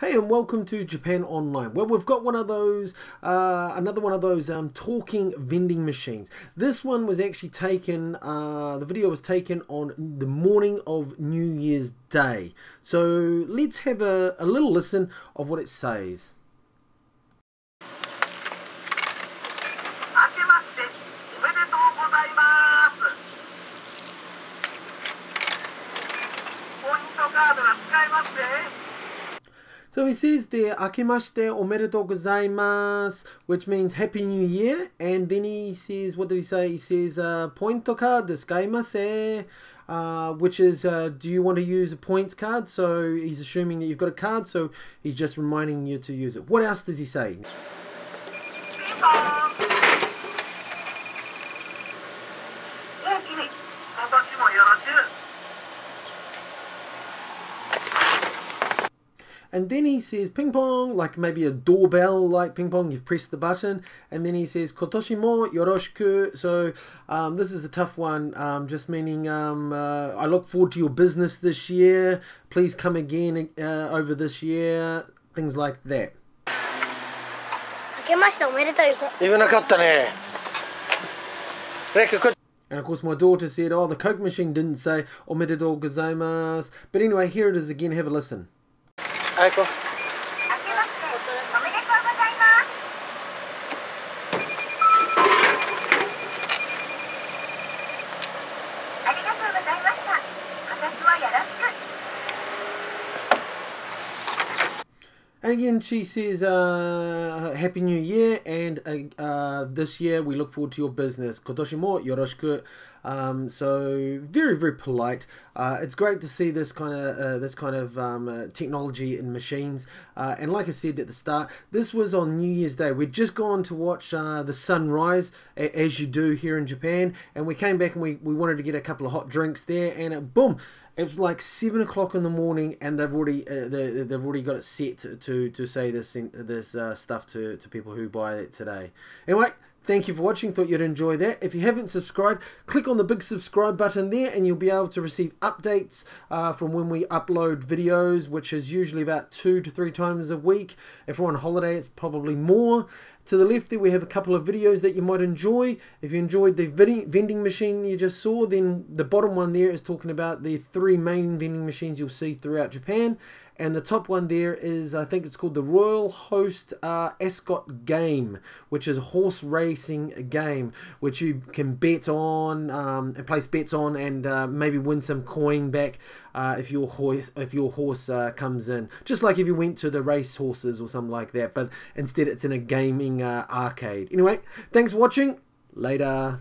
Hey and welcome to Japan Online. Well, we've got one of those, uh, another one of those um, talking vending machines. This one was actually taken, uh, the video was taken on the morning of New Year's Day. So let's have a, a little listen of what it says. So he says there, Akemashite omedetou gozaimasu, which means Happy New Year. And then he says, what did he say? He says, uh, pointo card desukaimase, uh, which is, uh, do you want to use a points card? So he's assuming that you've got a card, so he's just reminding you to use it. What else does he say? And then he says ping pong, like maybe a doorbell like ping pong, you've pressed the button. And then he says kotoshi mo yoroshiku. So um, this is a tough one, um, just meaning um, uh, I look forward to your business this year. Please come again uh, over this year. Things like that. 明けましておめでとうご言わなかったね。レック、こ And of course, my daughter said, oh, the Coke machine didn't say omedetou gozaimasu. But anyway, here it is again. Have a listen. あ行こう And again, she says, uh, Happy New Year, and uh, uh, this year we look forward to your business. Kotoshi mo yoroshiku. Um, so very, very polite. Uh, it's great to see this kind of uh, this kind of um, uh, technology in machines. Uh, and like I said at the start, this was on New Year's Day. We'd just gone to watch the sunrise, as you do here in Japan, and we came back and we, we wanted to get a couple of hot drinks there, and it, boom, it was like seven o'clock in the morning, and they've already they, they've already got it set to to, to say this this stuff to, to people who buy it today. Anyway, thank you for watching. Thought you'd enjoy that. If you haven't subscribed, click on the big subscribe button there, and you'll be able to receive updates uh, from when we upload videos, which is usually about two to three times a week. If we're on holiday, it's probably more. To the left there, we have a couple of videos that you might enjoy. If you enjoyed the vending machine you just saw, then the bottom one there is talking about the three main vending machines you'll see throughout Japan. And the top one there is, I think it's called the Royal Host uh, Ascot Game, which is a horse racing game, which you can bet on um, and place bets on, and uh, maybe win some coin back uh, if your horse if your horse uh, comes in. Just like if you went to the race horses or something like that, but instead it's in a gaming uh, arcade. Anyway, thanks for watching. Later.